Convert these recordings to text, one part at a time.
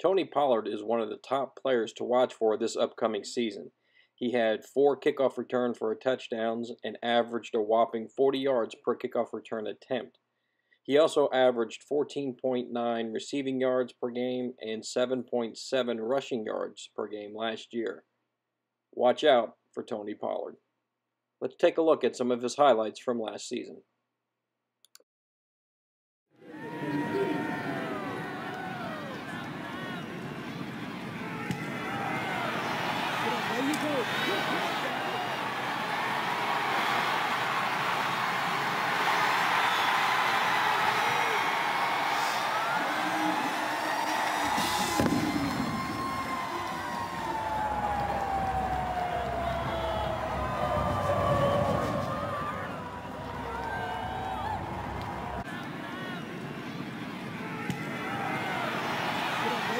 Tony Pollard is one of the top players to watch for this upcoming season. He had four kickoff returns for touchdowns and averaged a whopping 40 yards per kickoff return attempt. He also averaged 14.9 receiving yards per game and 7.7 rushing yards per game last year. Watch out for Tony Pollard. Let's take a look at some of his highlights from last season. There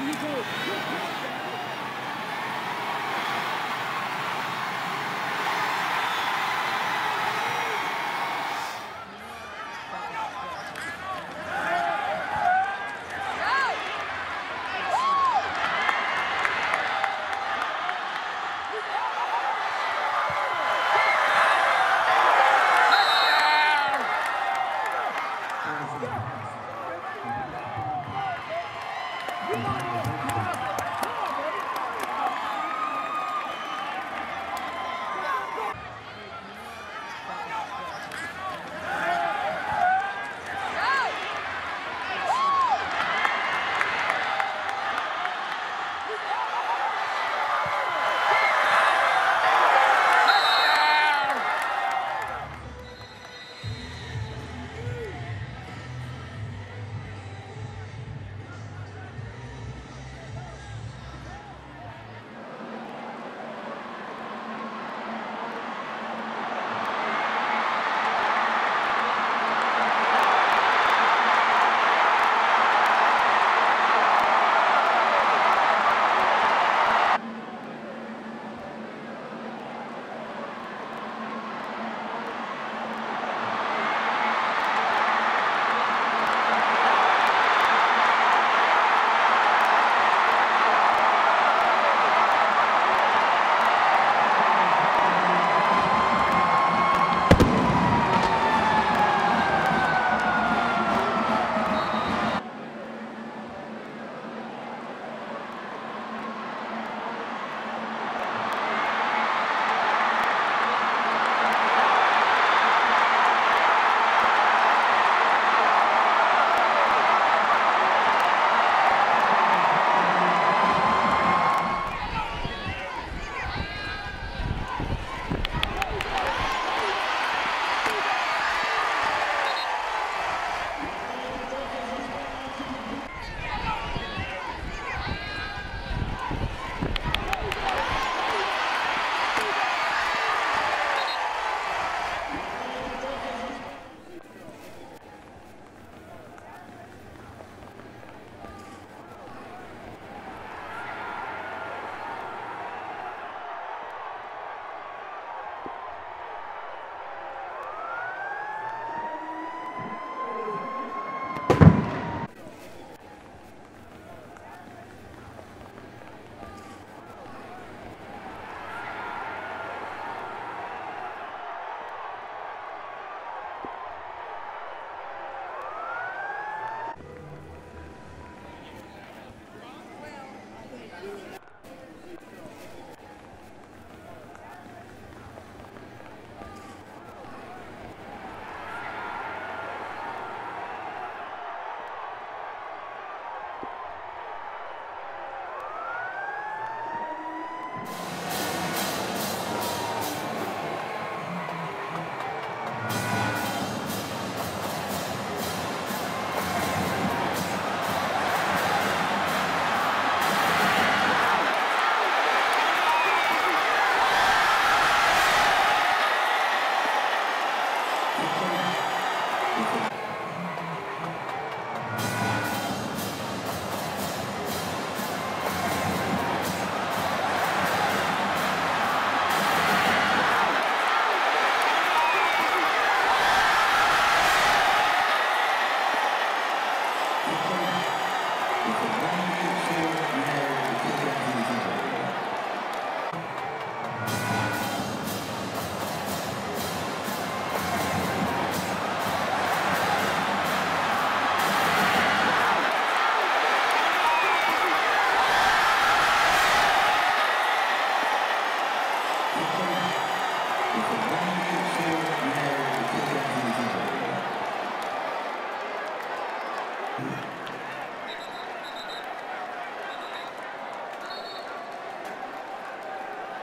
you go.